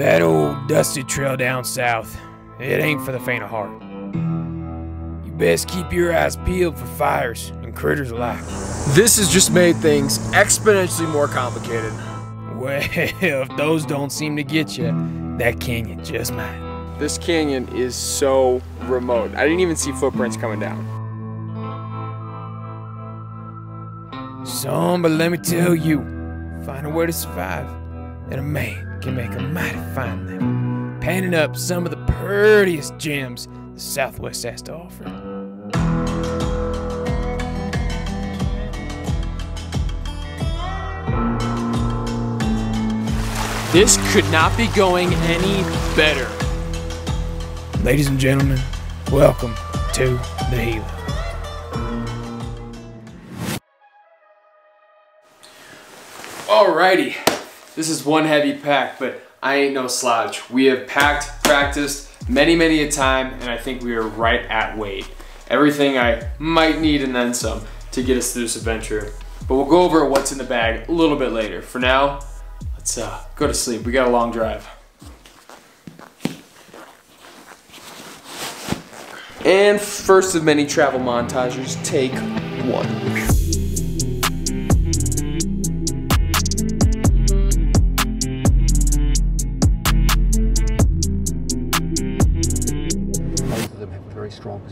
That old dusty trail down south, it ain't for the faint of heart. You best keep your eyes peeled for fires and critters alike. This has just made things exponentially more complicated. Well, if those don't seem to get you, that canyon just might. This canyon is so remote. I didn't even see footprints coming down. Some, but let me tell you, find a way to survive, and a man can make a mighty fine living, panning up some of the prettiest gems the Southwest has to offer. This could not be going any better. Ladies and gentlemen, welcome to the Gila. Alrighty, this is one heavy pack, but I ain't no slouch. We have packed, practiced many, many a time, and I think we are right at weight. Everything I might need and then some to get us through this adventure. But we'll go over what's in the bag a little bit later. For now, let's uh, go to sleep. We got a long drive. And first of many travel montages, take one.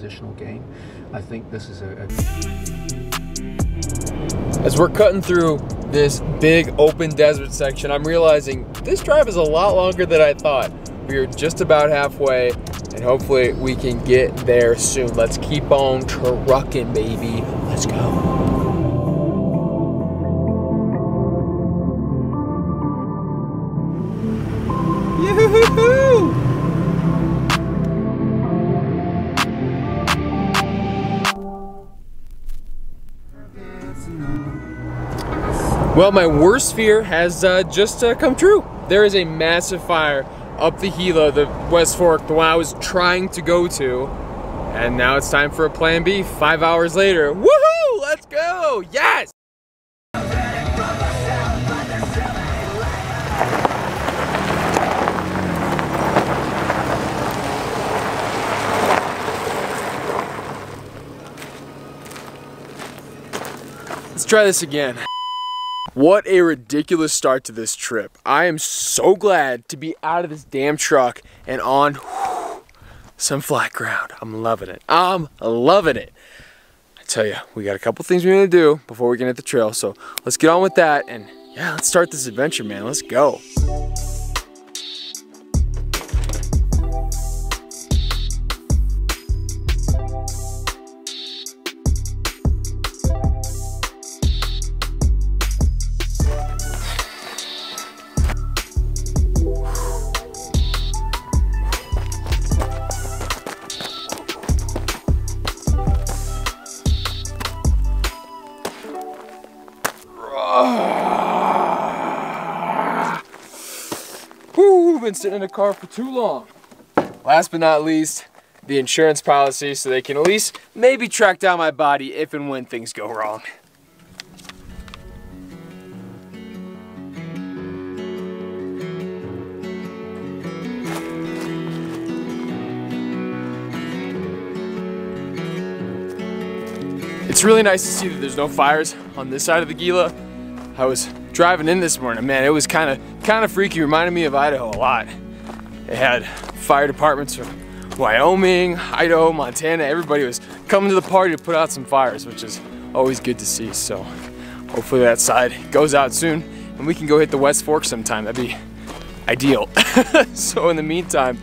Game. I think this is a, a As we're cutting through this big open desert section, I'm realizing this drive is a lot longer than I thought. We are just about halfway, and hopefully we can get there soon. Let's keep on trucking, baby. Let's go. Well, my worst fear has uh, just uh, come true. There is a massive fire up the Gila, the West Fork, the one I was trying to go to. And now it's time for a plan B five hours later. Woohoo! Let's go! Yes! Let's try this again. What a ridiculous start to this trip. I am so glad to be out of this damn truck and on whew, some flat ground. I'm loving it. I'm loving it. I tell you, we got a couple things we're gonna do before we can hit the trail. So let's get on with that and yeah, let's start this adventure, man. Let's go. We've been sitting in the car for too long. Last but not least, the insurance policy so they can at least maybe track down my body if and when things go wrong. It's really nice to see that there's no fires on this side of the Gila. I was driving in this morning, man, it was kind of kind of freaky. Reminded me of Idaho a lot. It had fire departments from Wyoming, Idaho, Montana. Everybody was coming to the party to put out some fires, which is always good to see. So hopefully that side goes out soon and we can go hit the West Fork sometime. That'd be ideal. so in the meantime,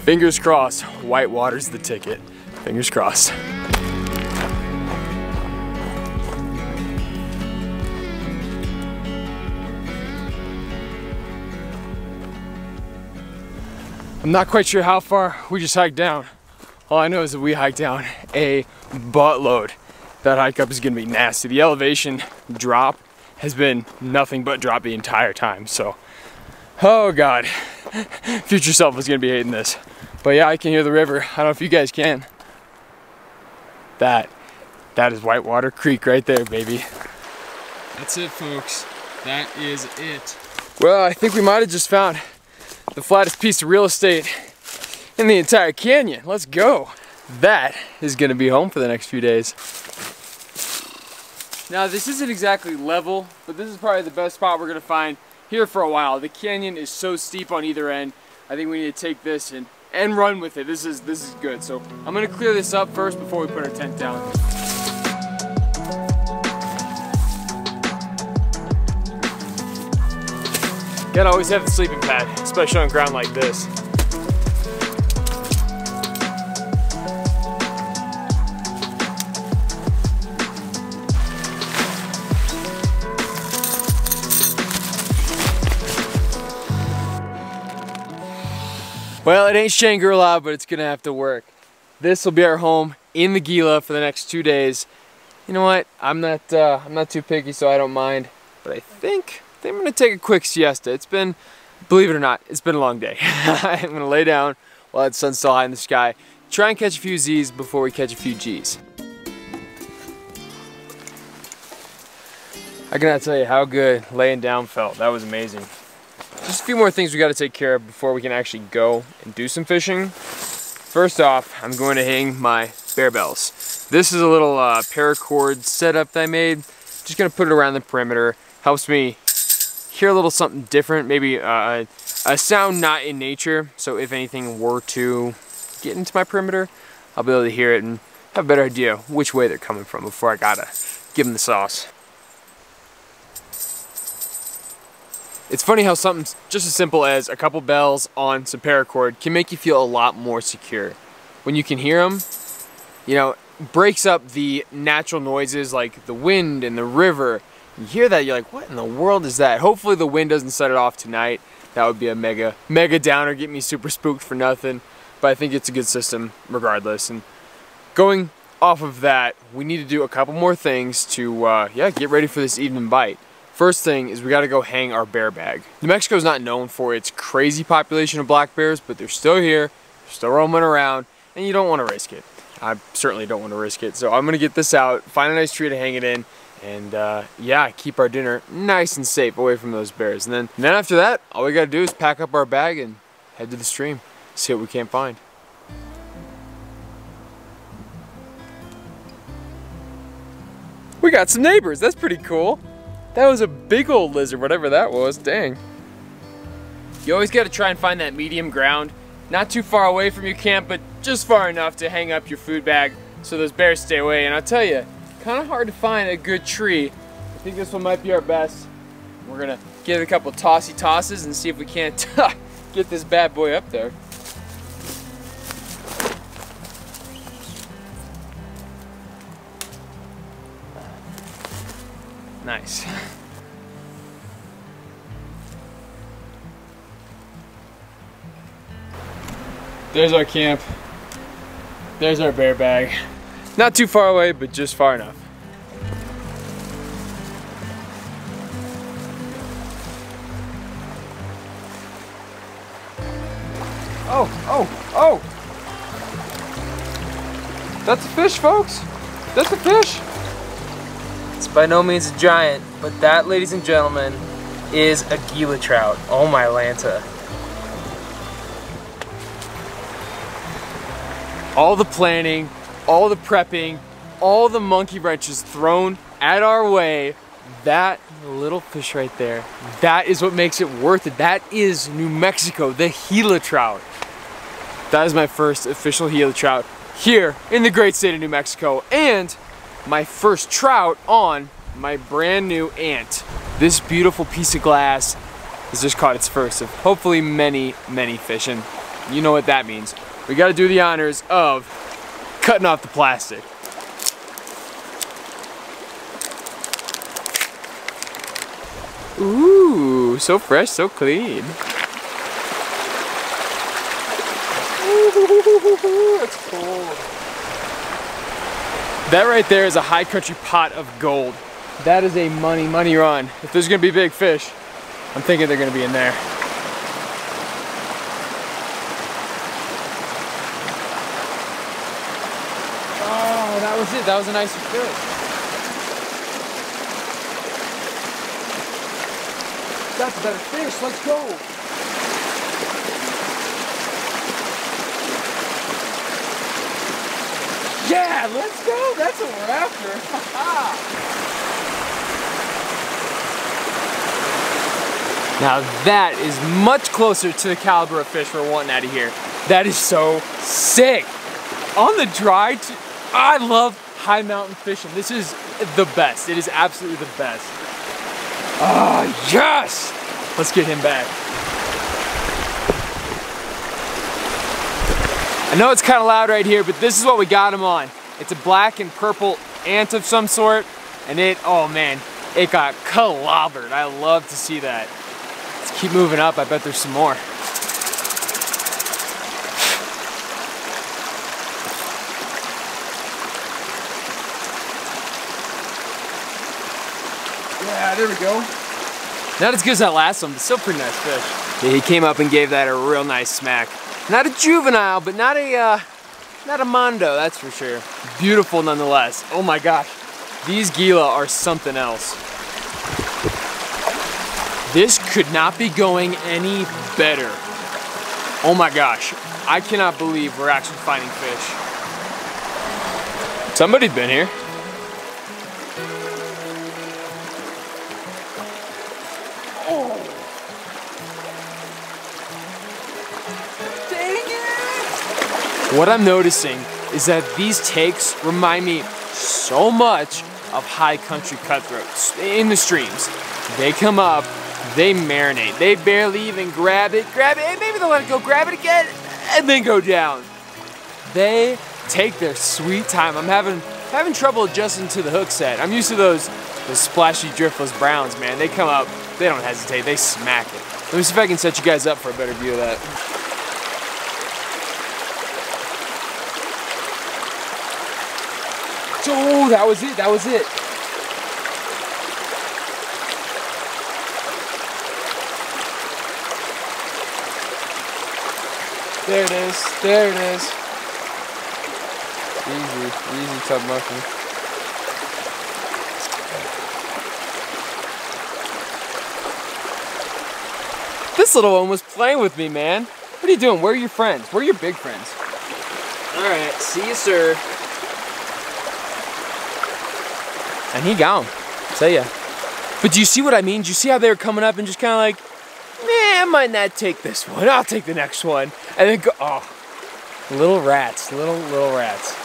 fingers crossed, Whitewater's the ticket. Fingers crossed. I'm not quite sure how far we just hiked down. All I know is that we hiked down a buttload. That hike up is gonna be nasty. The elevation drop has been nothing but drop the entire time. So, oh God, future self is gonna be hating this. But yeah, I can hear the river. I don't know if you guys can. That, that is Whitewater Creek right there, baby. That's it, folks. That is it. Well, I think we might have just found the flattest piece of real estate in the entire canyon. Let's go. That is gonna be home for the next few days. Now this isn't exactly level, but this is probably the best spot we're gonna find here for a while. The canyon is so steep on either end. I think we need to take this and, and run with it. This is, this is good. So I'm gonna clear this up first before we put our tent down. Gotta always have the sleeping pad, especially on ground like this. Well, it ain't Shangri-La, but it's gonna have to work. This will be our home in the Gila for the next two days. You know what? I'm not uh, I'm not too picky, so I don't mind. But I think I'm gonna take a quick siesta. It's been, believe it or not, it's been a long day. I'm gonna lay down while the sun's still high in the sky. Try and catch a few Z's before we catch a few G's. I cannot tell you how good laying down felt. That was amazing. Just a few more things we got to take care of before we can actually go and do some fishing. First off, I'm going to hang my bear bells. This is a little uh, paracord setup that I made. Just to put it around the perimeter. Helps me hear a little something different, maybe uh, a sound not in nature. So if anything were to get into my perimeter, I'll be able to hear it and have a better idea which way they're coming from before I gotta give them the sauce. It's funny how something just as simple as a couple bells on some paracord can make you feel a lot more secure. When you can hear them, you know, breaks up the natural noises like the wind and the river. You hear that, you're like, what in the world is that? Hopefully the wind doesn't set it off tonight. That would be a mega, mega downer, get me super spooked for nothing. But I think it's a good system regardless. And going off of that, we need to do a couple more things to, uh, yeah, get ready for this evening bite. First thing is we gotta go hang our bear bag. New Mexico is not known for its crazy population of black bears, but they're still here, still roaming around, and you don't wanna risk it. I certainly don't wanna risk it. So I'm gonna get this out, find a nice tree to hang it in, and uh, yeah, keep our dinner nice and safe away from those bears. And then, and then after that, all we gotta do is pack up our bag and head to the stream, see what we can't find. We got some neighbors, that's pretty cool. That was a big old lizard, whatever that was, dang. You always gotta try and find that medium ground. Not too far away from your camp, but just far enough to hang up your food bag so those bears stay away. And I'll tell you, kind of hard to find a good tree. I think this one might be our best. We're gonna give it a couple tossy tosses and see if we can't get this bad boy up there. Nice. There's our camp. There's our bear bag. Not too far away, but just far enough. Oh, oh, oh! That's a fish, folks! That's a fish! It's by no means a giant, but that, ladies and gentlemen, is a Gila trout. Oh my Lanta. all the planning, all the prepping, all the monkey wrenches thrown at our way, that little fish right there, that is what makes it worth it. That is New Mexico, the Gila trout. That is my first official Gila trout here in the great state of New Mexico and my first trout on my brand new ant. This beautiful piece of glass has just caught its first of hopefully many, many fish and you know what that means we gotta do the honors of cutting off the plastic. Ooh, so fresh, so clean. That's cold. That right there is a high country pot of gold. That is a money, money run. If there's gonna be big fish, I'm thinking they're gonna be in there. That was a nice fish. That's a better fish. Let's go. Yeah, let's go. That's what we're after. now that is much closer to the caliber of fish we're wanting out of here. That is so sick. On the dry, I love high mountain fishing. This is the best. It is absolutely the best. Ah, oh, yes! Let's get him back. I know it's kind of loud right here, but this is what we got him on. It's a black and purple ant of some sort, and it, oh man, it got clobbered. I love to see that. Let's keep moving up. I bet there's some more. Yeah, there we go. Not as good as that last one, but still pretty nice fish. Yeah, he came up and gave that a real nice smack. Not a juvenile, but not a, uh, not a mondo, that's for sure. Beautiful nonetheless. Oh my gosh, these Gila are something else. This could not be going any better. Oh my gosh, I cannot believe we're actually finding fish. Somebody's been here. What I'm noticing is that these takes remind me so much of high country cutthroats in the streams. They come up, they marinate, they barely even grab it, grab it, and maybe they'll let it go, grab it again, and then go down. They take their sweet time. I'm having having trouble adjusting to the hook set. I'm used to those those splashy driftless browns, man. They come up, they don't hesitate, they smack it. Let me see if I can set you guys up for a better view of that. Oh, that was it. That was it. There it is. There it is. Easy, easy tub muffin. This little one was playing with me, man. What are you doing? Where are your friends? Where are your big friends? All right, see you, sir. And he gone. See ya. But do you see what I mean? Do you see how they were coming up and just kind of like, man, I might not take this one. I'll take the next one. And then go, oh, little rats, little, little rats.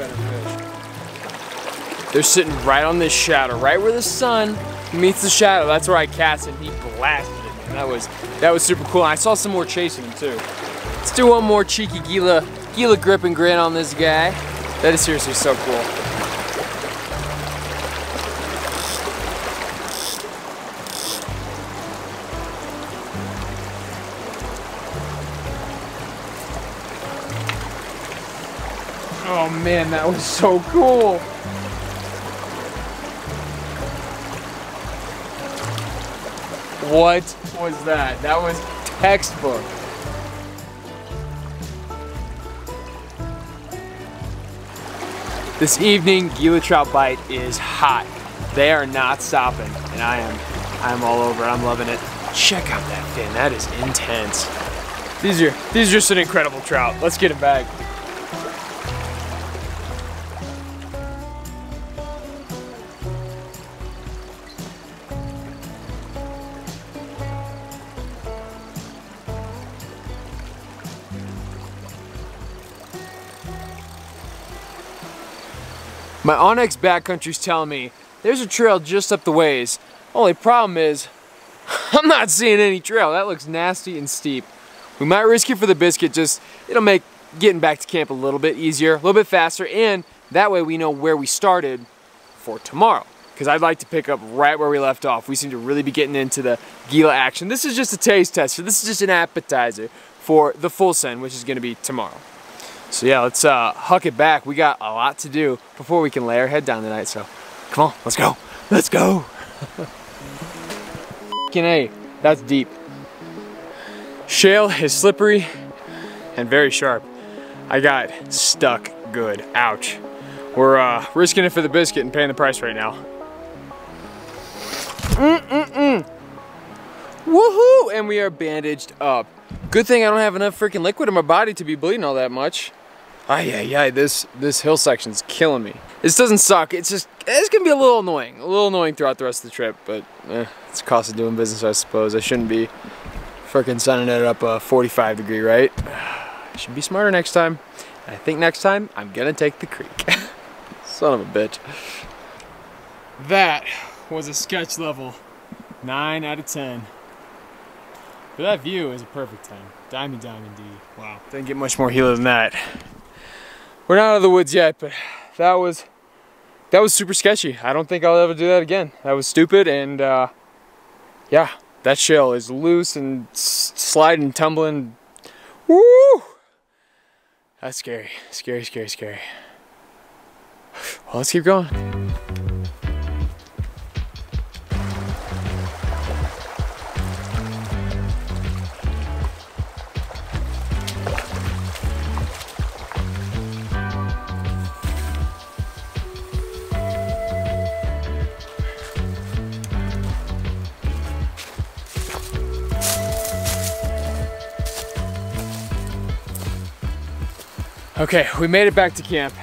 Better fish. They're sitting right on this shadow, right where the sun meets the shadow. That's where I cast and he blasted it. That was, that was super cool. And I saw some more chasing him too. Let's do one more cheeky Gila, Gila grip and grin on this guy. That is seriously so cool. Man, that was so cool. What was that? That was textbook. This evening, Gila trout bite is hot. They are not stopping, and I am, I am all over. I'm loving it. Check out that fin. That is intense. These are, these are just an incredible trout. Let's get it back. My onX backcountry's telling me there's a trail just up the ways. Only problem is, I'm not seeing any trail. That looks nasty and steep. We might risk it for the biscuit, just it'll make getting back to camp a little bit easier, a little bit faster, and that way we know where we started for tomorrow. Because I'd like to pick up right where we left off. We seem to really be getting into the Gila action. This is just a taste tester. This is just an appetizer for the full send, which is gonna be tomorrow. So yeah, let's uh, huck it back. We got a lot to do before we can lay our head down tonight. So come on, let's go. Let's go. A, that's deep. Shale is slippery and very sharp. I got stuck good. Ouch. We're uh, risking it for the biscuit and paying the price right now. Mm-mm-mm. Woohoo! And we are bandaged up. Good thing I don't have enough freaking liquid in my body to be bleeding all that much. Ay, ay, ay, this, this hill section's killing me. This doesn't suck, it's just, it's gonna be a little annoying. A little annoying throughout the rest of the trip, but eh, it's the cost of doing business, I suppose. I shouldn't be freaking sunning it up a 45 degree, right? I should be smarter next time. I think next time, I'm gonna take the creek. Son of a bitch. That was a sketch level 9 out of 10. But that view is a perfect 10. Diamond, diamond D. Wow. Didn't get much more Gila than that. We're not out of the woods yet, but that was that was super sketchy. I don't think I'll ever do that again. That was stupid, and uh, yeah, that shale is loose and sliding, tumbling. Woo! That's scary, scary, scary, scary. Well, let's keep going. Okay, we made it back to camp.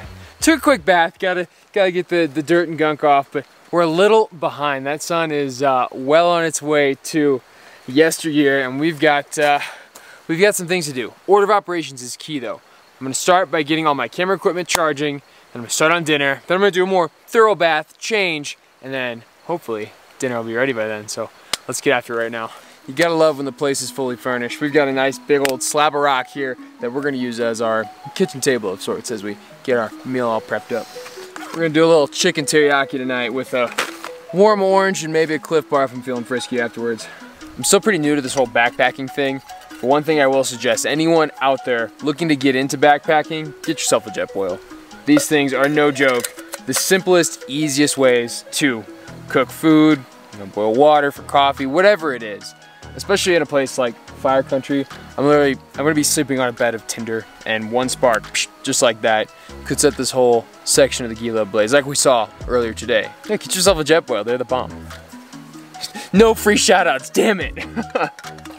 Took a quick bath, gotta, gotta get the, the dirt and gunk off, but we're a little behind. That sun is uh, well on its way to yesteryear, and we've got, uh, we've got some things to do. Order of operations is key though. I'm gonna start by getting all my camera equipment charging, and I'm gonna start on dinner, then I'm gonna do a more thorough bath, change, and then hopefully dinner will be ready by then, so let's get after it right now. You gotta love when the place is fully furnished. We've got a nice big old slab of rock here that we're gonna use as our kitchen table of sorts as we get our meal all prepped up. We're gonna do a little chicken teriyaki tonight with a warm orange and maybe a Clif Bar if I'm feeling frisky afterwards. I'm still pretty new to this whole backpacking thing. But one thing I will suggest, anyone out there looking to get into backpacking, get yourself a Jetboil. These things are no joke. The simplest, easiest ways to cook food, you know, boil water for coffee, whatever it is especially in a place like fire country. I'm literally, I'm gonna be sleeping on a bed of tinder and one spark, just like that, could set this whole section of the Gila ablaze, like we saw earlier today. Yeah, get yourself a jet Jetboil, they're the bomb. No free shoutouts, damn it.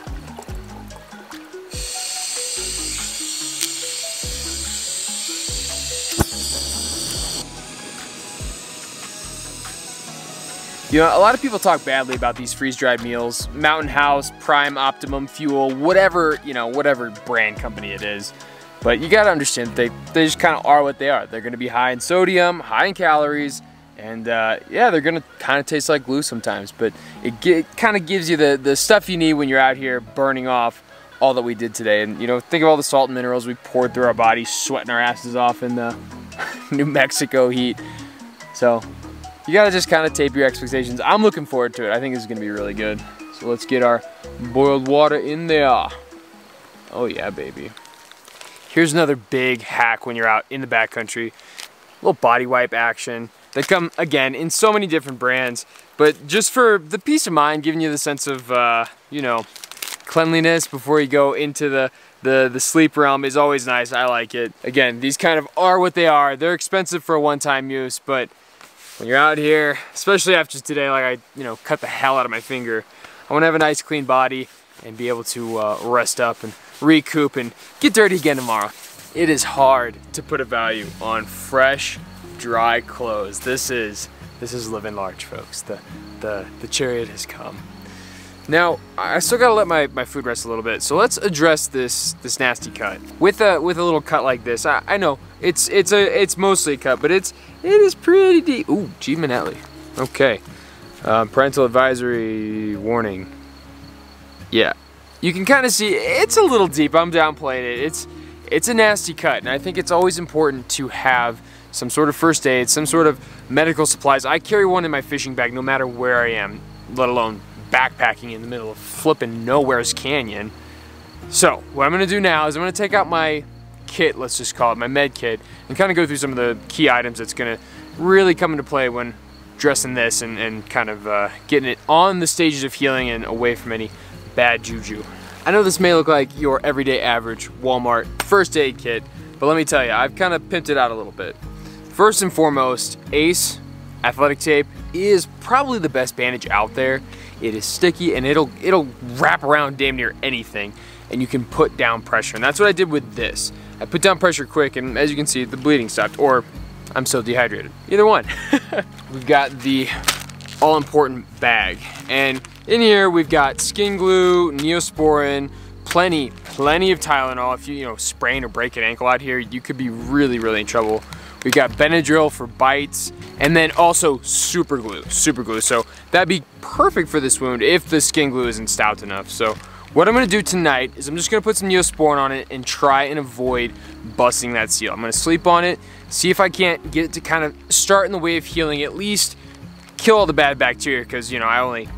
You know, a lot of people talk badly about these freeze-dried meals, Mountain House, Prime, Optimum, Fuel, whatever, you know, whatever brand company it is. But you gotta understand, they, they just kind of are what they are. They're gonna be high in sodium, high in calories, and uh, yeah, they're gonna kind of taste like glue sometimes, but it, it kind of gives you the, the stuff you need when you're out here burning off all that we did today. And you know, think of all the salt and minerals we poured through our bodies, sweating our asses off in the New Mexico heat. So you gotta just kind of tape your expectations. I'm looking forward to it. I think this is gonna be really good. So let's get our boiled water in there. Oh yeah, baby. Here's another big hack when you're out in the backcountry. little body wipe action. They come, again, in so many different brands, but just for the peace of mind, giving you the sense of, uh, you know, cleanliness before you go into the, the, the sleep realm is always nice. I like it. Again, these kind of are what they are. They're expensive for a one-time use, but when you're out here, especially after today, like I, you know, cut the hell out of my finger, I want to have a nice clean body and be able to uh, rest up and recoup and get dirty again tomorrow. It is hard to put a value on fresh, dry clothes. This is, this is living large, folks. The, the, the chariot has come. Now, I still gotta let my, my food rest a little bit, so let's address this this nasty cut. With a with a little cut like this, I, I know it's it's a it's mostly a cut, but it's it is pretty deep. Ooh, G Manelli. Okay. Um, parental advisory warning. Yeah, you can kind of see it's a little deep. I'm downplaying it. It's it's a nasty cut, and I think it's always important to have some sort of first aid, some sort of medical supplies. I carry one in my fishing bag no matter where I am, let alone backpacking in the middle of flipping nowhere's canyon. So what I'm gonna do now is I'm gonna take out my kit, let's just call it, my med kit, and kind of go through some of the key items that's gonna really come into play when dressing this and, and kind of uh, getting it on the stages of healing and away from any bad juju. I know this may look like your everyday average Walmart first aid kit, but let me tell you, I've kind of pimped it out a little bit. First and foremost, Ace athletic tape is probably the best bandage out there. It is sticky and it'll it'll wrap around damn near anything and you can put down pressure. And that's what I did with this. I put down pressure quick and as you can see, the bleeding stopped or I'm so dehydrated. Either one. We've got the all important bag. And in here we've got skin glue, neosporin, plenty, plenty of Tylenol. If you, you know, sprain or break an ankle out here, you could be really, really in trouble. We got Benadryl for bites, and then also super glue, super glue. So that'd be perfect for this wound if the skin glue isn't stout enough. So what I'm gonna do tonight is I'm just gonna put some Neosporin on it and try and avoid busting that seal. I'm gonna sleep on it, see if I can't get it to kind of start in the way of healing, at least kill all the bad bacteria, because you know, I only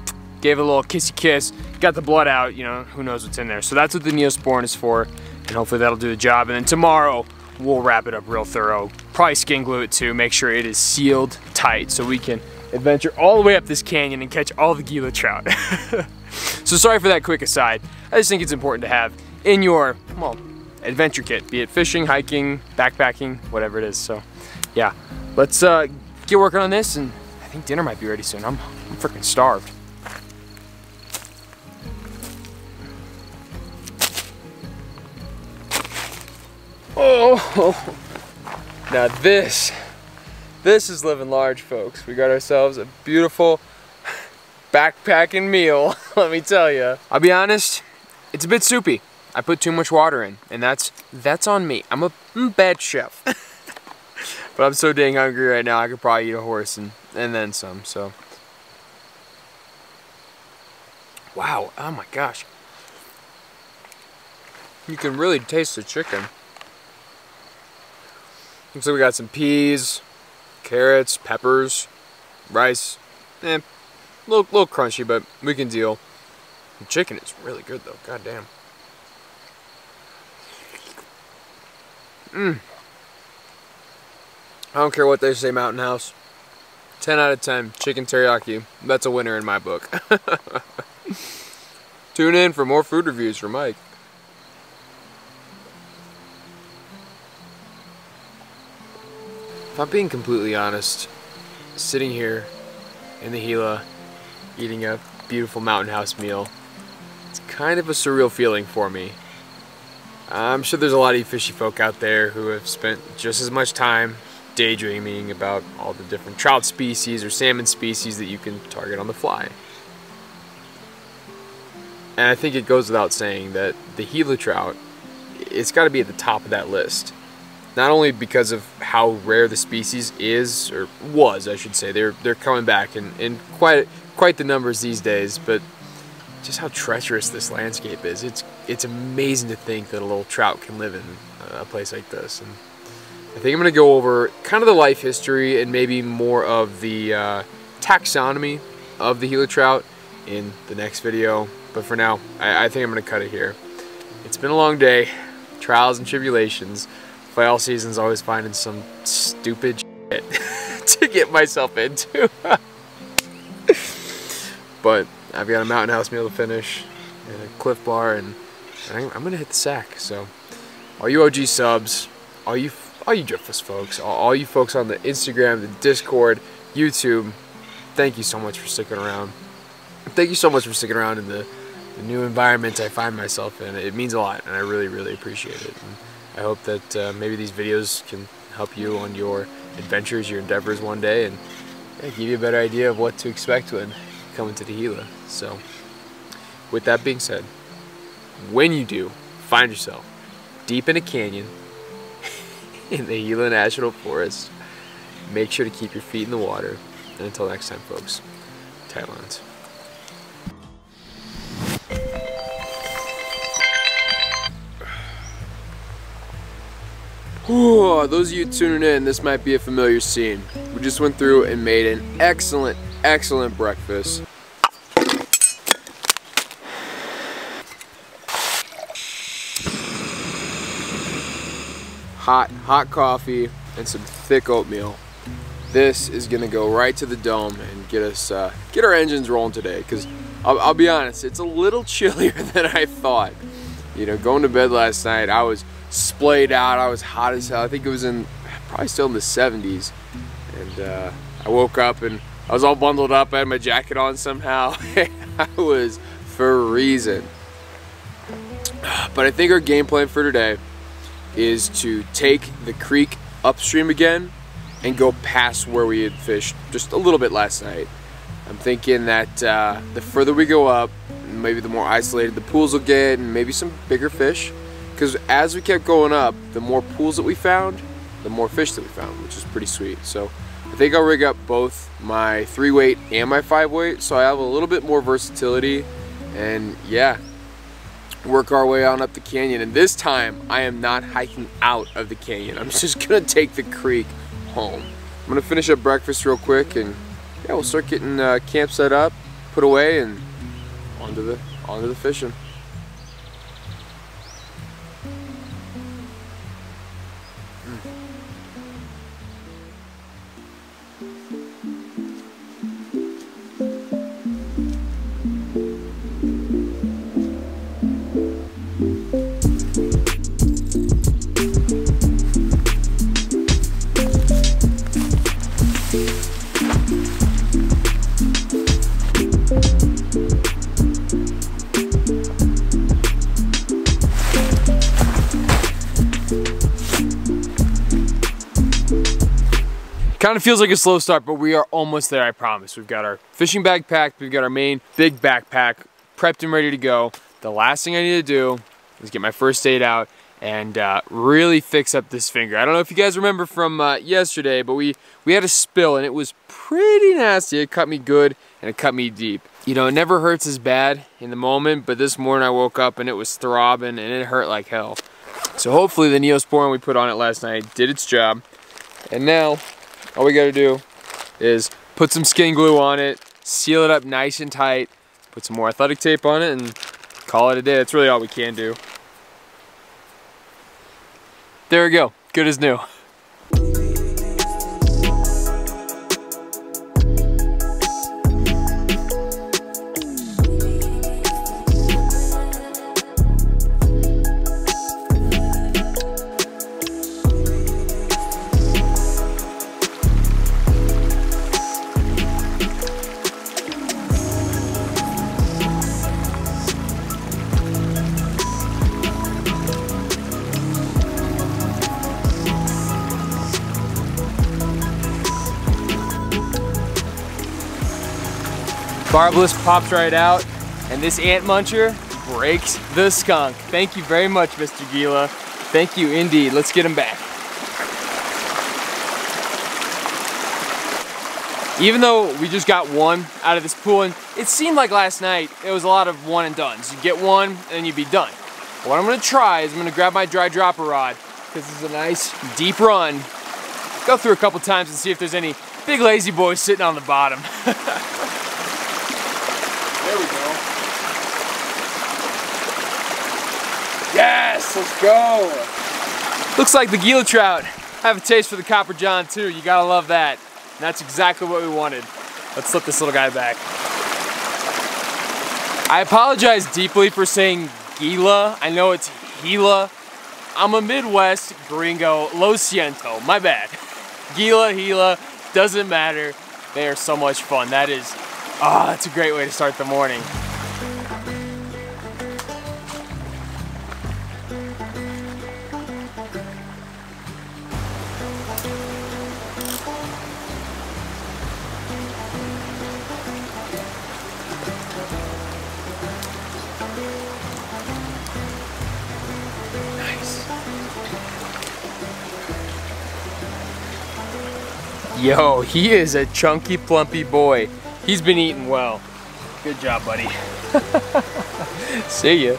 gave it a little kissy kiss, got the blood out, you know, who knows what's in there. So that's what the Neosporin is for, and hopefully that'll do the job. And then tomorrow, we'll wrap it up real thorough. Probably skin glue it too, make sure it is sealed tight so we can adventure all the way up this canyon and catch all the Gila trout. so sorry for that quick aside. I just think it's important to have in your, well, adventure kit, be it fishing, hiking, backpacking, whatever it is. So yeah, let's uh, get working on this and I think dinner might be ready soon. I'm, I'm freaking starved. Oh, now this, this is living large, folks. We got ourselves a beautiful backpacking meal, let me tell you. I'll be honest, it's a bit soupy. I put too much water in, and that's that's on me. I'm a bad chef. but I'm so dang hungry right now, I could probably eat a horse and, and then some, so. Wow, oh my gosh. You can really taste the chicken. Looks like we got some peas, carrots, peppers, rice. Eh, a little, little crunchy, but we can deal. The chicken is really good though, god damn. Mmm. I don't care what they say, Mountain House. 10 out of 10. Chicken teriyaki. That's a winner in my book. Tune in for more food reviews from Mike. If I'm being completely honest, sitting here in the Gila, eating a beautiful mountain house meal, it's kind of a surreal feeling for me. I'm sure there's a lot of fishy folk out there who have spent just as much time daydreaming about all the different trout species or salmon species that you can target on the fly. And I think it goes without saying that the Gila trout, it's got to be at the top of that list not only because of how rare the species is or was, I should say. They're they're coming back in, in quite quite the numbers these days, but just how treacherous this landscape is. It's it's amazing to think that a little trout can live in a place like this. And I think I'm going to go over kind of the life history and maybe more of the uh, taxonomy of the Gila trout in the next video. But for now, I, I think I'm going to cut it here. It's been a long day, trials and tribulations fall season's always finding some stupid shit to get myself into. but I've got a mountain house meal to finish and a Clif Bar and, and I'm gonna hit the sack. So all you OG subs, all you all you Driftless folks, all, all you folks on the Instagram, the Discord, YouTube, thank you so much for sticking around. Thank you so much for sticking around in the, the new environment I find myself in. It means a lot and I really, really appreciate it. And, I hope that uh, maybe these videos can help you on your adventures, your endeavors one day, and yeah, give you a better idea of what to expect when coming to the Gila. So, with that being said, when you do find yourself deep in a canyon in the Gila National Forest, make sure to keep your feet in the water. And until next time, folks, tight lines. Whew, those of you tuning in, this might be a familiar scene. We just went through and made an excellent, excellent breakfast. hot, hot coffee and some thick oatmeal. This is gonna go right to the dome and get us, uh, get our engines rolling today. Cause I'll, I'll be honest, it's a little chillier than I thought. You know, going to bed last night, I was splayed out. I was hot as hell. I think it was in, probably still in the 70s. And uh, I woke up and I was all bundled up. I had my jacket on somehow. I was freezing. But I think our game plan for today is to take the creek upstream again and go past where we had fished just a little bit last night. I'm thinking that uh, the further we go up, maybe the more isolated the pools will get and maybe some bigger fish. Because as we kept going up, the more pools that we found, the more fish that we found, which is pretty sweet. So I think I'll rig up both my three weight and my five weight so I have a little bit more versatility and yeah, work our way on up the canyon. And this time I am not hiking out of the canyon. I'm just gonna take the creek home. I'm gonna finish up breakfast real quick and yeah, we'll start getting uh, camp set up, put away and onto the, onto the fishing. Kind of feels like a slow start, but we are almost there, I promise. We've got our fishing bag packed, we've got our main big backpack prepped and ready to go. The last thing I need to do is get my first aid out and uh, really fix up this finger. I don't know if you guys remember from uh, yesterday, but we, we had a spill and it was pretty nasty. It cut me good and it cut me deep. You know, it never hurts as bad in the moment, but this morning I woke up and it was throbbing and it hurt like hell. So hopefully the Neosporin we put on it last night did its job. And now all we gotta do is put some skin glue on it, seal it up nice and tight, put some more athletic tape on it, and call it a day. That's really all we can do. There we go, good as new. Barbless pops right out, and this ant muncher breaks the skunk. Thank you very much, Mr. Gila. Thank you indeed. Let's get him back. Even though we just got one out of this pool, and it seemed like last night it was a lot of one and dones. You get one, and you'd be done. What I'm gonna try is I'm gonna grab my dry dropper rod, because this is a nice deep run. Go through a couple times and see if there's any big lazy boys sitting on the bottom. There we go. Yes, let's go. Looks like the Gila trout have a taste for the Copper John too. You gotta love that. And that's exactly what we wanted. Let's slip this little guy back. I apologize deeply for saying Gila. I know it's Gila. I'm a Midwest gringo. Lo siento. My bad. Gila, Gila, doesn't matter. They are so much fun. That is Ah, oh, that's a great way to start the morning. Yo, he is a chunky, plumpy boy. He's been eating well. Good job, buddy. See ya.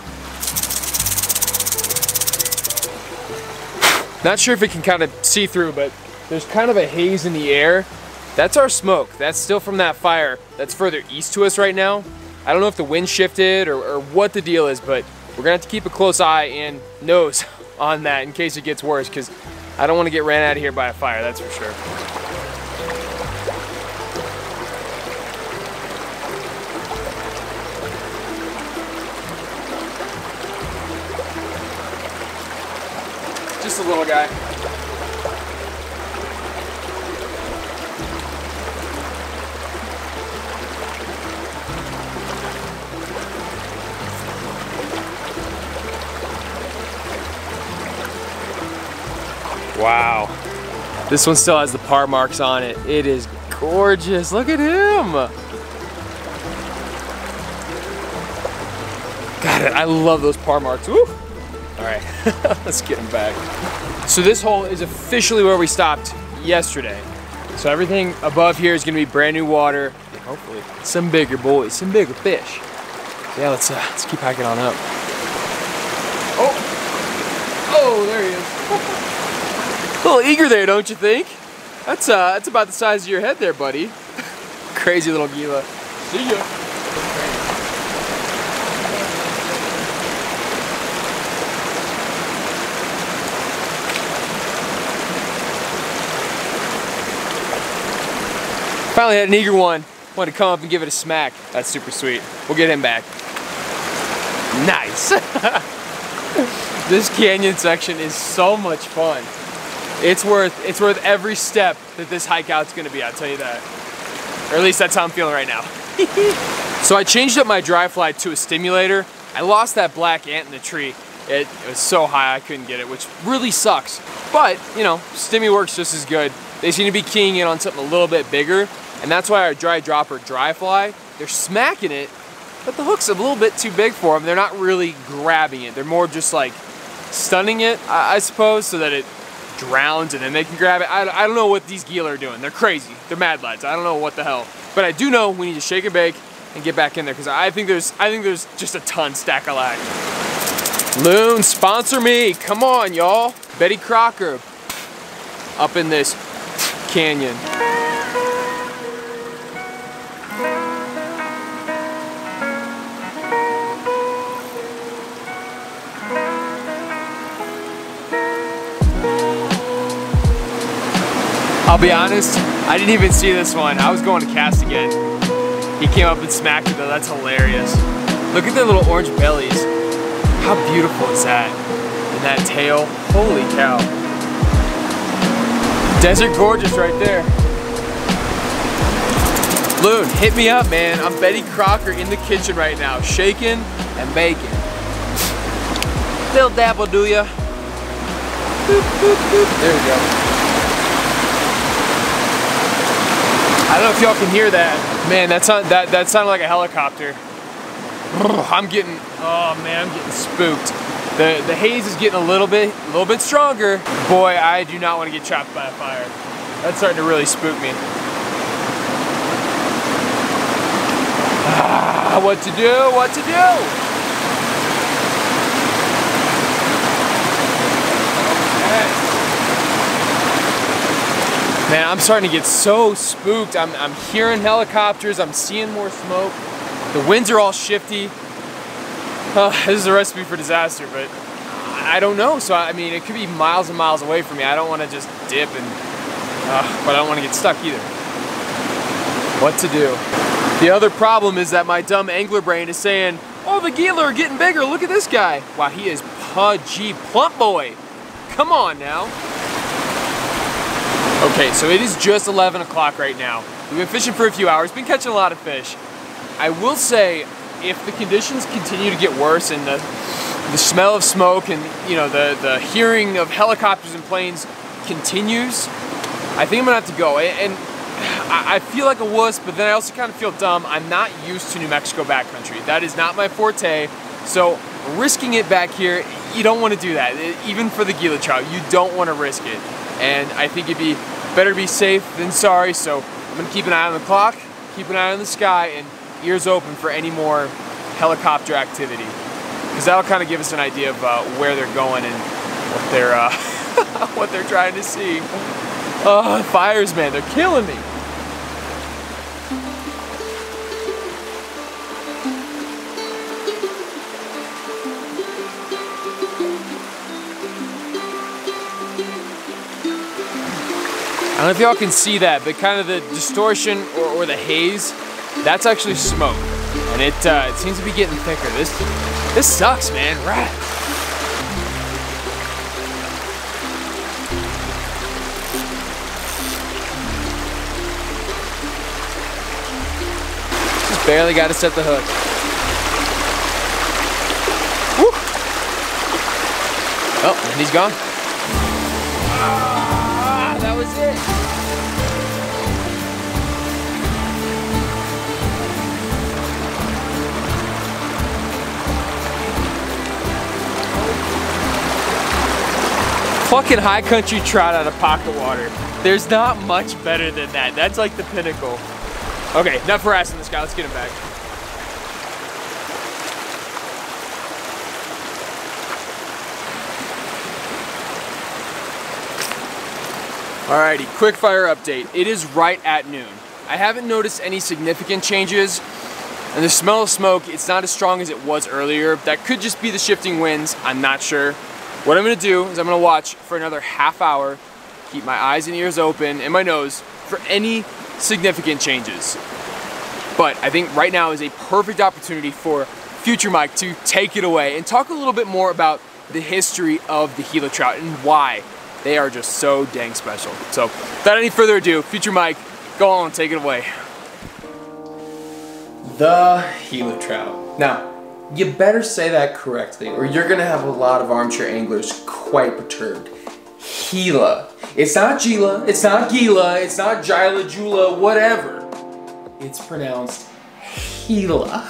Not sure if it can kind of see through, but there's kind of a haze in the air. That's our smoke. That's still from that fire that's further east to us right now. I don't know if the wind shifted or, or what the deal is, but we're gonna have to keep a close eye and nose on that in case it gets worse because I don't want to get ran out of here by a fire, that's for sure. Just a little guy. Wow. This one still has the parr marks on it. It is gorgeous. Look at him. Got it. I love those parr marks. Woo. All right, let's get him back. So this hole is officially where we stopped yesterday. So everything above here is gonna be brand new water. Hopefully some bigger boys, some bigger fish. Yeah, let's uh, let's keep hiking on up. Oh, oh, there he is. A little eager there, don't you think? That's uh, that's about the size of your head there, buddy. Crazy little Gila. See ya. Finally had an eager one. Wanted to come up and give it a smack. That's super sweet. We'll get him back. Nice. this canyon section is so much fun. It's worth it's worth every step that this hike out's gonna be, I'll tell you that. Or at least that's how I'm feeling right now. so I changed up my dry fly to a stimulator. I lost that black ant in the tree. It, it was so high I couldn't get it, which really sucks. But, you know, Stimmy works just as good. They seem to be keying in on something a little bit bigger, and that's why our dry dropper dry fly, they're smacking it, but the hook's a little bit too big for them. They're not really grabbing it. They're more just like stunning it, I, I suppose, so that it drowns and then they can grab it. I, I don't know what these Gila are doing. They're crazy. They're mad lads. I don't know what the hell. But I do know we need to shake and bake and get back in there because I think there's I think there's just a ton stack of lag. Loon, sponsor me. Come on, y'all. Betty Crocker up in this canyon. I'll be honest, I didn't even see this one. I was going to cast again. He came up and smacked it though, that's hilarious. Look at their little orange bellies. How beautiful is that? And that tail, holy cow. Desert gorgeous right there. Loon, hit me up, man. I'm Betty Crocker in the kitchen right now, shaking and baking. Little dabble, do ya? Boop, boop, boop. There we go. I don't know if y'all can hear that. Man, that, sound, that, that sounded like a helicopter. I'm getting, oh man, I'm getting spooked. The, the haze is getting a little bit, a little bit stronger. Boy, I do not want to get trapped by a fire. That's starting to really spook me. Ah, what to do, what to do? Man, I'm starting to get so spooked. I'm, I'm hearing helicopters, I'm seeing more smoke. The winds are all shifty. Uh, this is a recipe for disaster, but I don't know. So, I mean, it could be miles and miles away from me. I don't want to just dip and, uh, but I don't want to get stuck either. What to do? The other problem is that my dumb angler brain is saying, oh, the Gila are getting bigger. Look at this guy. Wow, he is pudgy plump boy. Come on now. Okay, so it is just 11 o'clock right now. We've been fishing for a few hours, been catching a lot of fish. I will say, if the conditions continue to get worse and the, the smell of smoke and you know the, the hearing of helicopters and planes continues, I think I'm gonna have to go. And I, I feel like a wuss, but then I also kind of feel dumb. I'm not used to New Mexico backcountry. That is not my forte. So risking it back here, you don't want to do that. Even for the Gila trout, you don't want to risk it. And I think it'd be better be safe than sorry. So I'm gonna keep an eye on the clock, keep an eye on the sky, and ears open for any more helicopter activity. Because that'll kind of give us an idea of uh, where they're going and what they're uh, what they're trying to see. Oh, fires, man, they're killing me. Don't know if y'all can see that, but kind of the distortion or, or the haze, that's actually smoke. And it, uh, it seems to be getting thicker. This, this sucks, man. right? Just barely got to set the hook. Woo. Oh, and he's gone. Fucking high country trout out of pocket water. There's not much better than that. That's like the pinnacle. Okay, enough harassing this guy. Let's get him back. Alrighty, quick fire update. It is right at noon. I haven't noticed any significant changes, and the smell of smoke, it's not as strong as it was earlier. That could just be the shifting winds, I'm not sure. What I'm gonna do is I'm gonna watch for another half hour, keep my eyes and ears open and my nose for any significant changes. But I think right now is a perfect opportunity for Future Mike to take it away and talk a little bit more about the history of the Gila trout and why they are just so dang special. So without any further ado, Future Mike, go on, take it away. The Gila trout. Now, you better say that correctly, or you're gonna have a lot of armchair anglers quite perturbed. Gila. It's not Gila, it's not Gila, it's not Gila, Jula, whatever. It's pronounced Gila.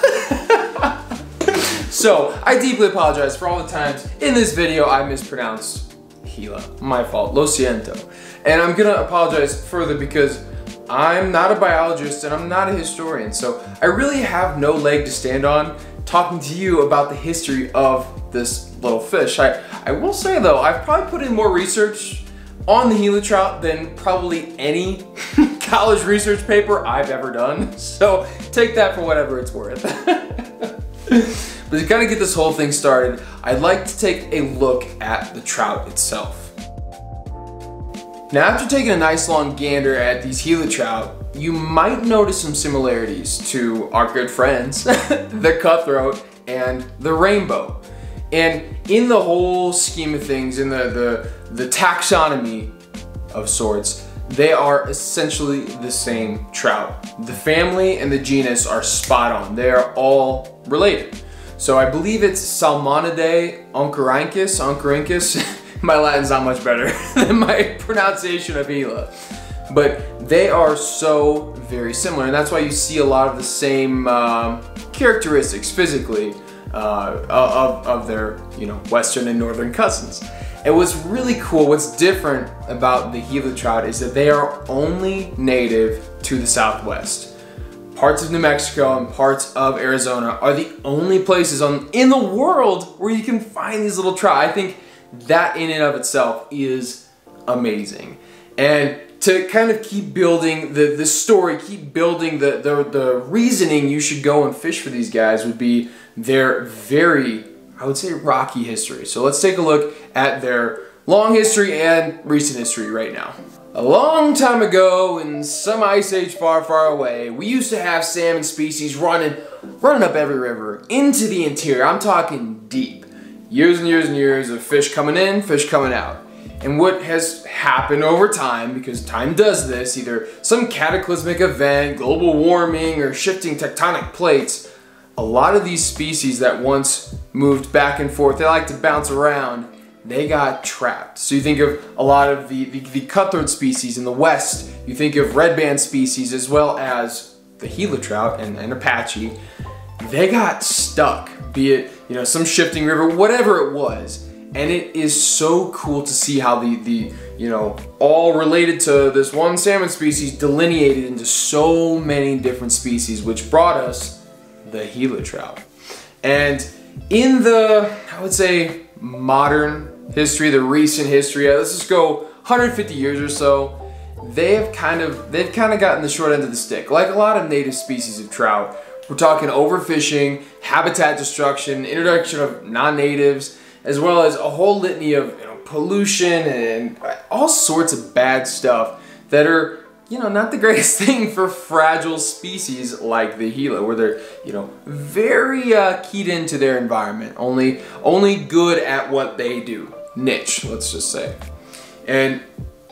so, I deeply apologize for all the times in this video I mispronounced Gila. My fault, lo siento. And I'm gonna apologize further because I'm not a biologist and I'm not a historian, so I really have no leg to stand on talking to you about the history of this little fish. I, I will say though, I've probably put in more research on the Gila trout than probably any college research paper I've ever done. So take that for whatever it's worth. but to kind of get this whole thing started, I'd like to take a look at the trout itself. Now after taking a nice long gander at these Gila trout, you might notice some similarities to our good friends, the cutthroat and the rainbow. And in the whole scheme of things, in the, the, the taxonomy of sorts, they are essentially the same trout. The family and the genus are spot on. They are all related. So I believe it's Salmonidae oncorhynchus, oncorhynchus. my Latin's not much better than my pronunciation of Gila. But they are so very similar, and that's why you see a lot of the same um, characteristics physically uh, of, of their you know western and northern cousins. And what's really cool, what's different about the Gila trout is that they are only native to the southwest. Parts of New Mexico and parts of Arizona are the only places on, in the world where you can find these little trout. I think that in and of itself is amazing. And to kind of keep building the, the story, keep building the, the, the reasoning you should go and fish for these guys would be their very, I would say, rocky history. So let's take a look at their long history and recent history right now. A long time ago, in some ice age far, far away, we used to have salmon species running, running up every river into the interior. I'm talking deep. Years and years and years of fish coming in, fish coming out. And what has happened over time, because time does this, either some cataclysmic event, global warming, or shifting tectonic plates, a lot of these species that once moved back and forth, they like to bounce around, they got trapped. So you think of a lot of the, the, the cutthroat species in the west, you think of red band species as well as the Gila trout and, and Apache, they got stuck, be it, you know, some shifting river, whatever it was. And it is so cool to see how the, the, you know, all related to this one salmon species delineated into so many different species, which brought us the Gila trout. And in the, I would say, modern history, the recent history, uh, let's just go 150 years or so, they have kind of, they've kind of gotten the short end of the stick. Like a lot of native species of trout, we're talking overfishing, habitat destruction, introduction of non-natives, as well as a whole litany of you know, pollution and all sorts of bad stuff that are you know, not the greatest thing for fragile species like the Gila, where they're, you know, very uh, keyed into their environment, only, only good at what they do. Niche, let's just say. And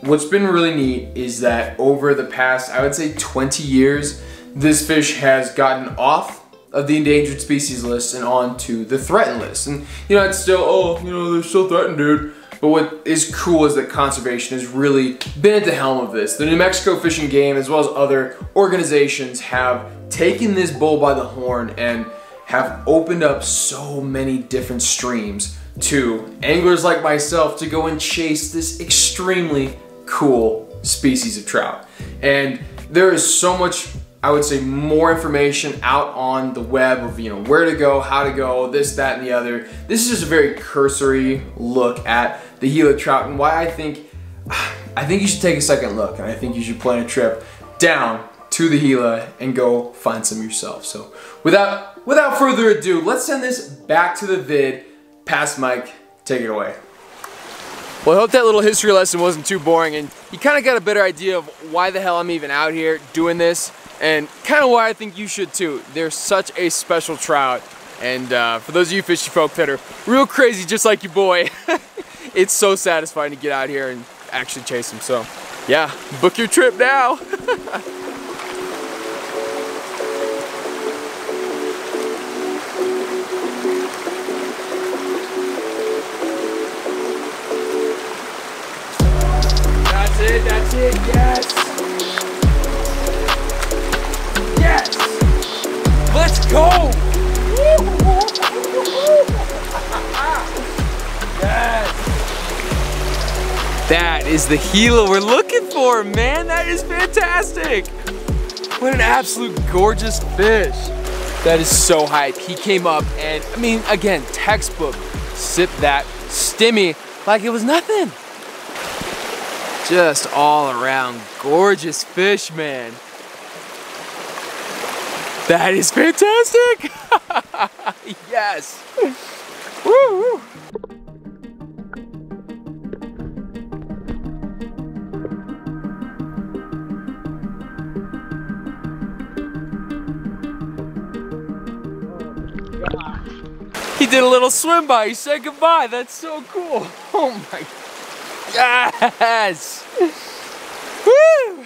what's been really neat is that over the past, I would say 20 years, this fish has gotten off of the endangered species list and onto the threatened list. And, you know, it's still, oh, you know, they're still threatened, dude. But what is cool is that conservation has really been at the helm of this. The New Mexico Fish and Game, as well as other organizations, have taken this bull by the horn and have opened up so many different streams to anglers like myself to go and chase this extremely cool species of trout. And there is so much I would say more information out on the web of you know where to go, how to go, this, that, and the other. This is just a very cursory look at the Gila trout and why I think I think you should take a second look and I think you should plan a trip down to the Gila and go find some yourself. So without without further ado, let's send this back to the vid. Pass Mike, take it away. Well, I hope that little history lesson wasn't too boring and you kind of got a better idea of why the hell I'm even out here doing this and kind of why I think you should too. They're such a special trout and uh, for those of you fishy folk that are real crazy just like your boy, it's so satisfying to get out here and actually chase them. So yeah, book your trip now. That's it, that's it, yes! Yes! Go! yes! That is the Gila we're looking for, man. That is fantastic. What an absolute gorgeous fish. That is so hype. He came up and, I mean, again, textbook, sip that stimmy like it was nothing. Just all around gorgeous fish, man. That is fantastic. yes. Woo. He did a little swim by. He said goodbye. That's so cool. Oh my. Yes. Woo.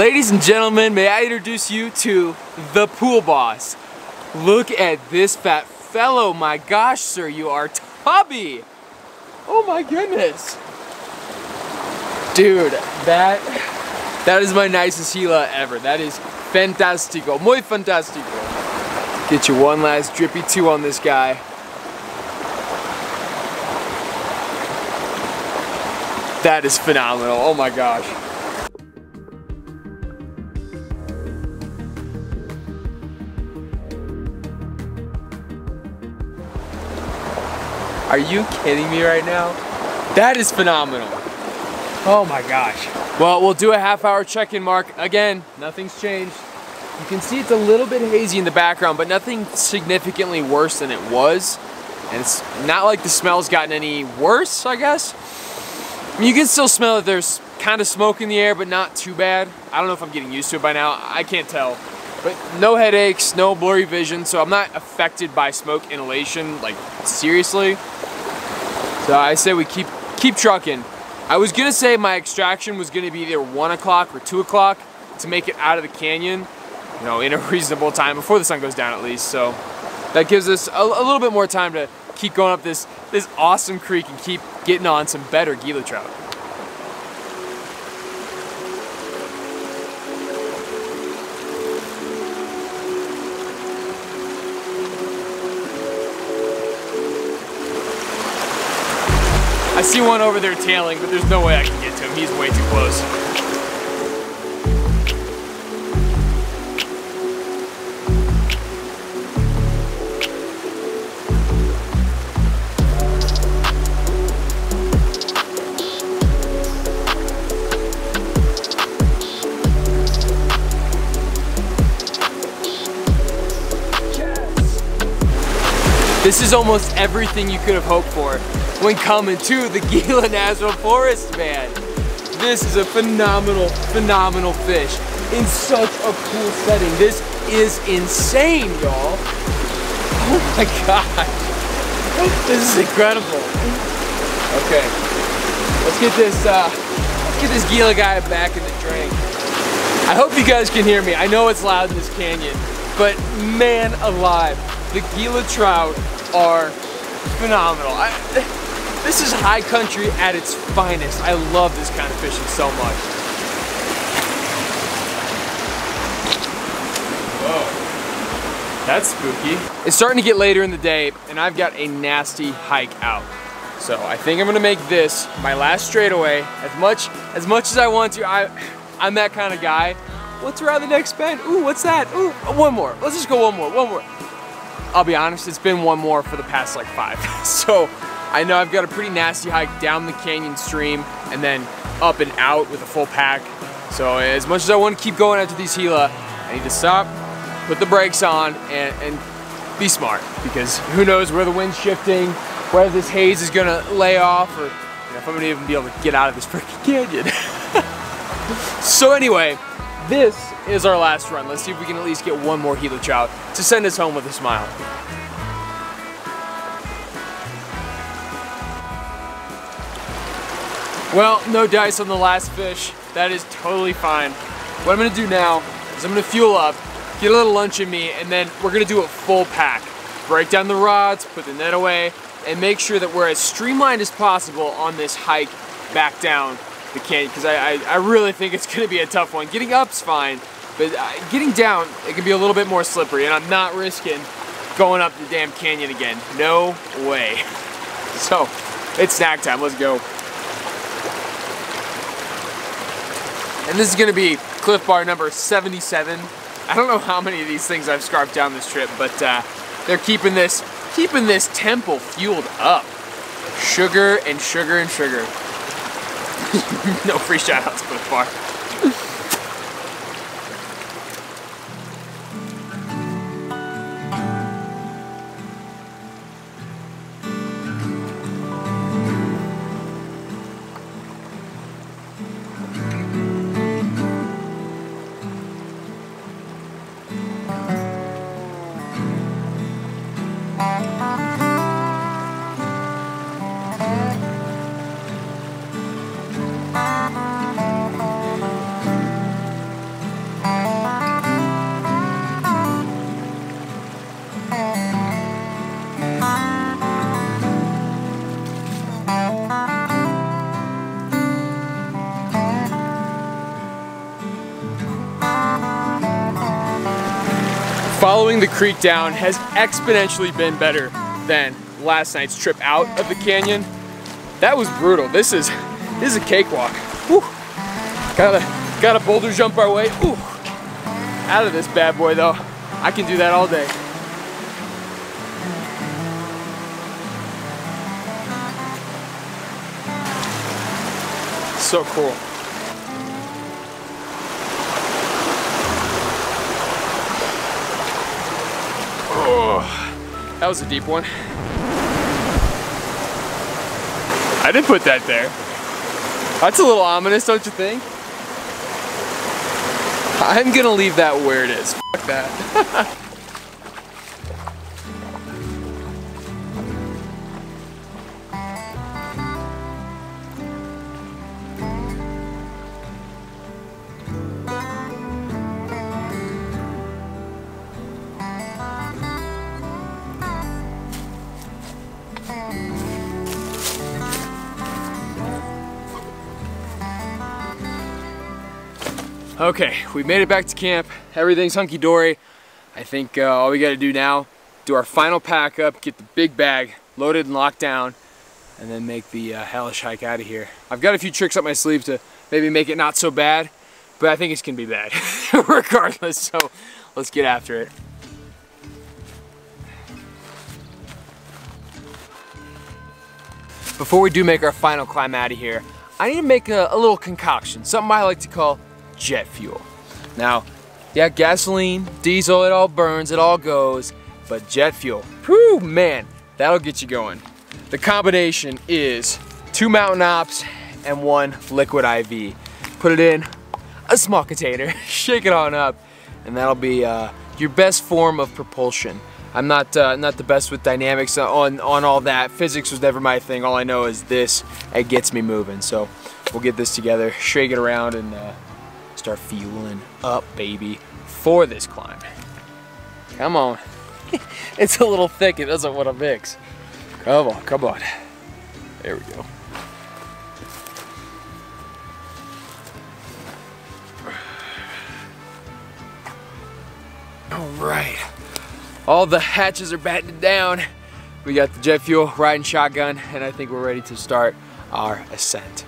Ladies and gentlemen, may I introduce you to the pool boss. Look at this fat fellow. My gosh, sir, you are tubby. Oh my goodness. Dude, that that is my nicest Gila ever. That is fantastico, muy fantastico. Get you one last drippy two on this guy. That is phenomenal, oh my gosh. Are you kidding me right now? That is phenomenal. Oh my gosh. Well, we'll do a half hour check-in mark. Again, nothing's changed. You can see it's a little bit hazy in the background, but nothing significantly worse than it was. And it's not like the smell's gotten any worse, I guess. I mean, you can still smell that there's kind of smoke in the air, but not too bad. I don't know if I'm getting used to it by now. I can't tell. But no headaches, no blurry vision, so I'm not affected by smoke inhalation, like seriously. So I say we keep keep trucking. I was gonna say my extraction was gonna be either one o'clock or two o'clock to make it out of the canyon, you know, in a reasonable time before the sun goes down at least. So that gives us a, a little bit more time to keep going up this this awesome creek and keep getting on some better Gila trout. I see one over there tailing, but there's no way I can get to him. He's way too close. This is almost everything you could have hoped for when coming to the Gila National Forest, man. This is a phenomenal, phenomenal fish in such a cool setting. This is insane, y'all. Oh my God. This is incredible. Okay, let's get this, uh, let's get this Gila guy back in the drink. I hope you guys can hear me. I know it's loud in this canyon, but man alive, the Gila trout are phenomenal. I, this is high country at its finest. I love this kind of fishing so much. Whoa, that's spooky. It's starting to get later in the day and I've got a nasty hike out. So I think I'm gonna make this my last straightaway. As much as much as I want to, I I'm that kind of guy. What's around the next bend? Ooh, what's that? Ooh, one more. Let's just go one more, one more. I'll be honest, it's been one more for the past like five. so I know I've got a pretty nasty hike down the canyon stream and then up and out with a full pack. So as much as I want to keep going after these Gila, I need to stop, put the brakes on, and, and be smart because who knows where the wind's shifting, whether this haze is gonna lay off, or you know, if I'm gonna even be able to get out of this freaking canyon. so anyway, this is our last run. Let's see if we can at least get one more Gila trout to send us home with a smile. Well, no dice on the last fish. That is totally fine. What I'm gonna do now is I'm gonna fuel up, get a little lunch in me, and then we're gonna do a full pack. Break down the rods, put the net away, and make sure that we're as streamlined as possible on this hike back down the canyon, because I, I, I, really think it's gonna be a tough one. Getting up's fine, but uh, getting down, it can be a little bit more slippery, and I'm not risking going up the damn canyon again. No way. So, it's snack time, let's go. And this is gonna be Clif Bar number 77. I don't know how many of these things I've scarfed down this trip, but uh, they're keeping this, keeping this temple fueled up. Sugar and sugar and sugar. no free shout outs, Clif creek down has exponentially been better than last night's trip out of the canyon. That was brutal. This is this is a cakewalk. Whew. Got a got a boulder jump our way. Ooh. Out of this bad boy though. I can do that all day. So cool. Was a deep one. I didn't put that there. That's a little ominous, don't you think? I'm gonna leave that where it is. Fuck that. Okay, we made it back to camp. Everything's hunky-dory. I think uh, all we gotta do now, do our final pack up, get the big bag loaded and locked down, and then make the uh, hellish hike out of here. I've got a few tricks up my sleeve to maybe make it not so bad, but I think it's gonna be bad regardless, so let's get after it. Before we do make our final climb out of here, I need to make a, a little concoction, something I like to call jet fuel. Now, yeah, gasoline, diesel, it all burns, it all goes, but jet fuel, whew, man, that'll get you going. The combination is two Mountain Ops and one Liquid IV. Put it in a small container, shake it on up, and that'll be uh, your best form of propulsion. I'm not uh, not the best with dynamics on, on all that. Physics was never my thing. All I know is this, it gets me moving. So we'll get this together, shake it around, and uh, start fueling up, baby, for this climb. Come on. it's a little thick, it doesn't want to mix. Come on, come on. There we go. All right. All the hatches are battened down. We got the jet fuel riding shotgun, and I think we're ready to start our ascent.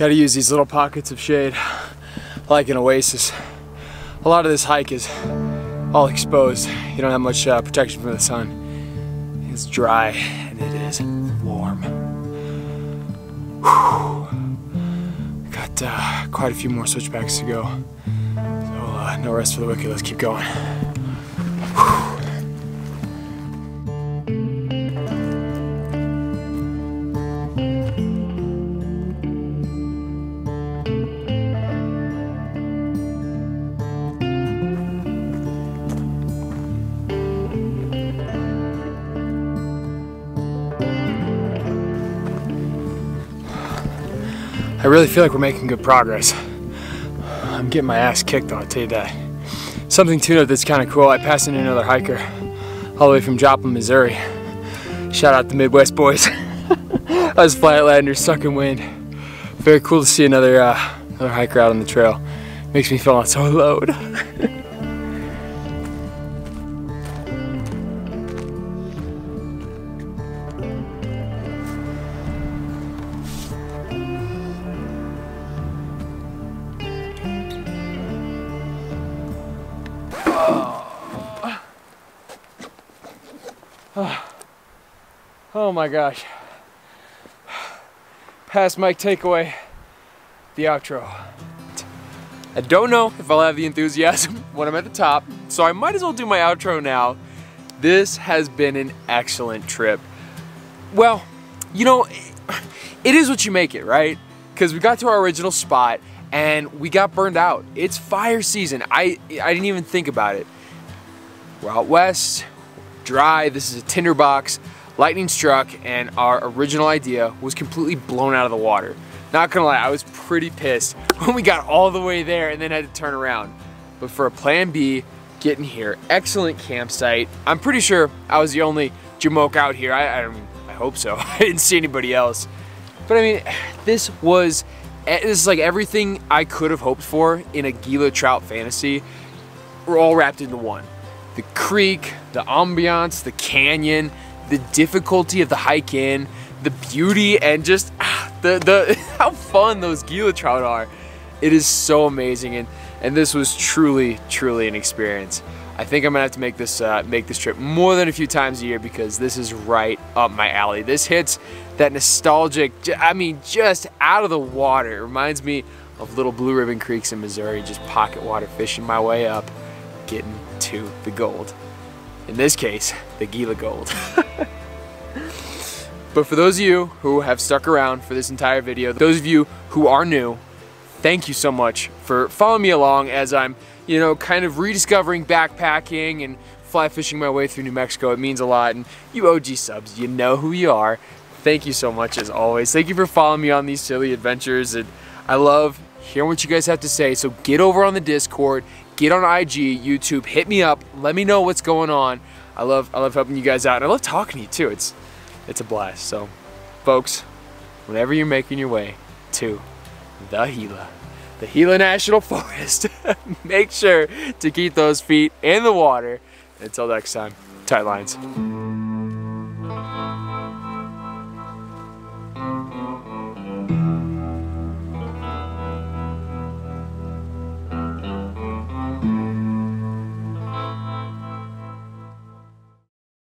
Gotta use these little pockets of shade, like an oasis. A lot of this hike is all exposed. You don't have much uh, protection from the sun. It's dry and it is warm. Whew. Got uh, quite a few more switchbacks to go. So uh, no rest for the wicked, let's keep going. I really feel like we're making good progress. I'm getting my ass kicked though, I'll tell you that. Something to note that's kind of cool, I passed into another hiker all the way from Joplin, Missouri. Shout out the Midwest boys. I was flatlander, sucking wind. Very cool to see another, uh, another hiker out on the trail. Makes me feel not so alone. My gosh. Past Mike takeaway, the outro. I don't know if I'll have the enthusiasm when I'm at the top, so I might as well do my outro now. This has been an excellent trip. Well, you know, it is what you make it, right? Because we got to our original spot and we got burned out. It's fire season. I, I didn't even think about it. We're out west, dry, this is a tinderbox. Lightning struck and our original idea was completely blown out of the water. Not gonna lie, I was pretty pissed when we got all the way there and then had to turn around. But for a plan B, getting here, excellent campsite. I'm pretty sure I was the only Jamoke out here. I, I, I hope so. I didn't see anybody else. But I mean, this was, eh, this is like everything I could have hoped for in a Gila trout fantasy. We're all wrapped into one. The creek, the ambiance, the canyon, the difficulty of the hike in, the beauty, and just ah, the, the how fun those Gila trout are. It is so amazing, and, and this was truly, truly an experience. I think I'm gonna have to make this uh, make this trip more than a few times a year because this is right up my alley. This hits that nostalgic, I mean, just out of the water. It reminds me of little Blue Ribbon Creeks in Missouri, just pocket water fishing my way up, getting to the gold. In this case, the Gila Gold. but for those of you who have stuck around for this entire video, those of you who are new, thank you so much for following me along as I'm, you know, kind of rediscovering backpacking and fly fishing my way through New Mexico. It means a lot. And you OG subs, you know who you are. Thank you so much as always. Thank you for following me on these silly adventures. And I love hearing what you guys have to say. So get over on the Discord, get on IG, YouTube, hit me up, let me know what's going on. I love, I love helping you guys out, and I love talking to you too. It's, it's a blast. So, folks, whenever you're making your way to the Gila, the Gila National Forest, make sure to keep those feet in the water. Until next time, tight lines.